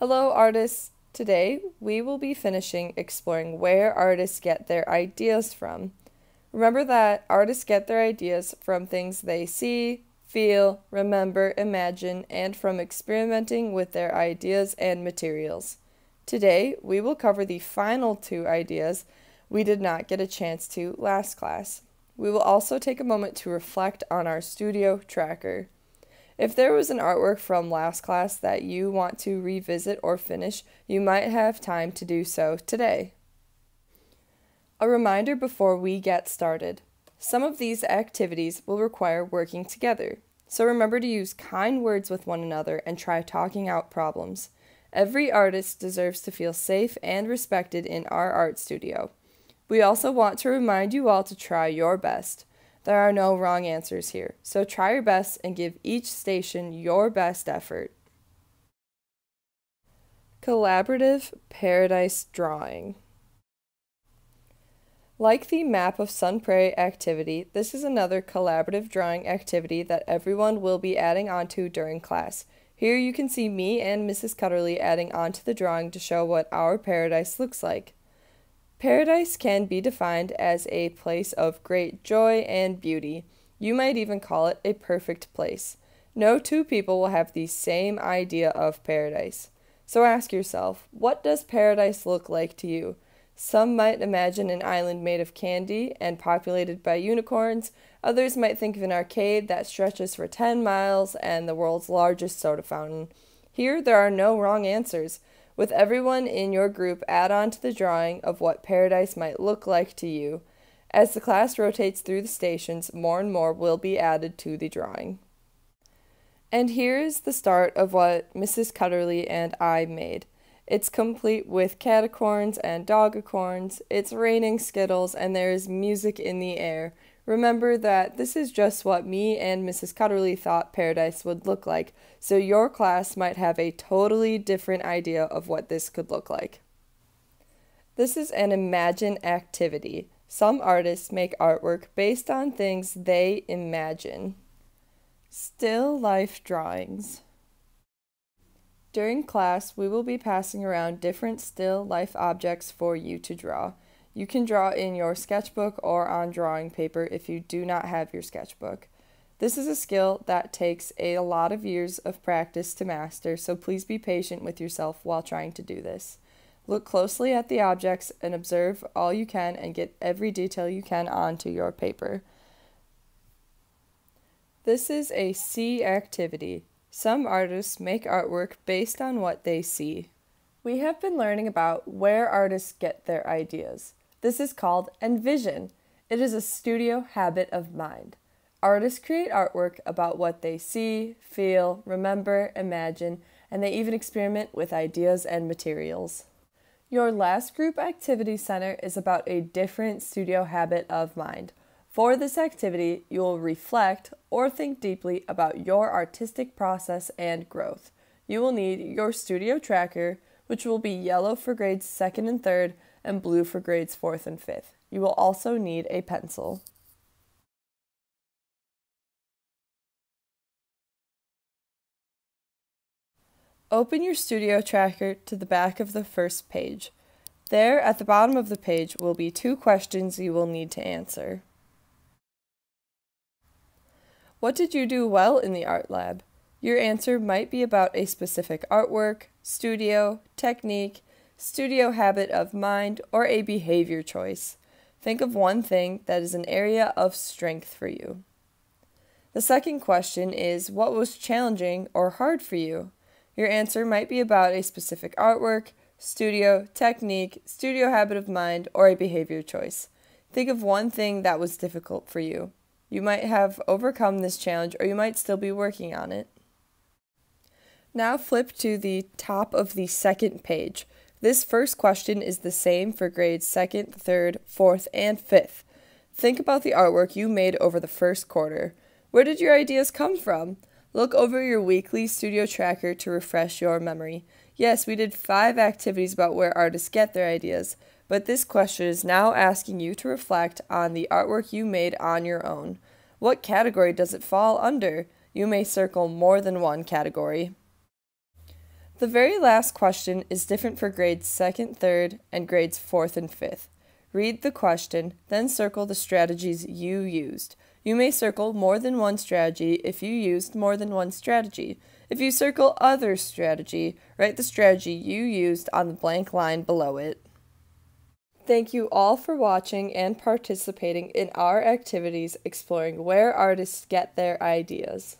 Hello, artists! Today we will be finishing exploring where artists get their ideas from. Remember that artists get their ideas from things they see, feel, remember, imagine, and from experimenting with their ideas and materials. Today we will cover the final two ideas we did not get a chance to last class. We will also take a moment to reflect on our studio tracker. If there was an artwork from last class that you want to revisit or finish, you might have time to do so today. A reminder before we get started. Some of these activities will require working together, so remember to use kind words with one another and try talking out problems. Every artist deserves to feel safe and respected in our art studio. We also want to remind you all to try your best. There are no wrong answers here, so try your best and give each station your best effort. Collaborative Paradise Drawing Like the Map of Sun Prairie activity, this is another collaborative drawing activity that everyone will be adding onto during class. Here you can see me and Mrs. Kudrle adding onto the drawing to show what our paradise looks like. Paradise can be defined as a place of great joy and beauty. You might even call it a perfect place. No two people will have the same idea of paradise. So ask yourself, what does paradise look like to you? Some might imagine an island made of candy and populated by unicorns. Others might think of an arcade that stretches for 10 miles and the world's largest soda fountain. Here, there are no wrong answers. With everyone in your group, add on to the drawing of what paradise might look like to you. As the class rotates through the stations, more and more will be added to the drawing. And here is the start of what Mrs. Kudrle and I made. It's complete with catacorns and dogacorns, it's raining skittles, and there is music in the air. Remember that this is just what me and Mrs. Kudrle thought paradise would look like, so your class might have a totally different idea of what this could look like. This is an imagine activity. Some artists make artwork based on things they imagine. Still life drawings. During class, we will be passing around different still life objects for you to draw. You can draw in your sketchbook or on drawing paper if you do not have your sketchbook. This is a skill that takes a lot of years of practice to master, so please be patient with yourself while trying to do this. Look closely at the objects and observe all you can and get every detail you can onto your paper. This is a see activity. Some artists make artwork based on what they see. We have been learning about where artists get their ideas. This is called envision. It is a studio habit of mind. Artists create artwork about what they see, feel, remember, imagine, and they even experiment with ideas and materials. Your last group activity center is about a different studio habit of mind. For this activity, you will reflect or think deeply about your artistic process and growth. You will need your studio tracker, which will be yellow for grades second and third, and blue for grades 4th and 5th. You will also need a pencil. Open your studio tracker to the back of the first page. There, at the bottom of the page, will be two questions you will need to answer. What did you do well in the art lab? Your answer might be about a specific artwork, studio, technique, studio habit of mind, or a behavior choice. Think of one thing that is an area of strength for you. The second question is What was challenging or hard for you? Your answer might be about a specific artwork, studio, technique, studio habit of mind, or a behavior choice. Think of one thing that was difficult for you. You might have overcome this challenge or you might still be working on it. Now flip to the top of the second page. This first question is the same for grades 2nd, 3rd, 4th, and 5th. Think about the artwork you made over the first quarter. Where did your ideas come from? Look over your weekly studio tracker to refresh your memory. Yes, we did five activities about where artists get their ideas, but this question is now asking you to reflect on the artwork you made on your own. What category does it fall under? You may circle more than one category. The very last question is different for grades 2nd, 3rd, and grades 4th and 5th. Read the question, then circle the strategies you used. You may circle more than one strategy if you used more than one strategy. If you circle other strategy, write the strategy you used on the blank line below it. Thank you all for watching and participating in our activities exploring where artists get their ideas.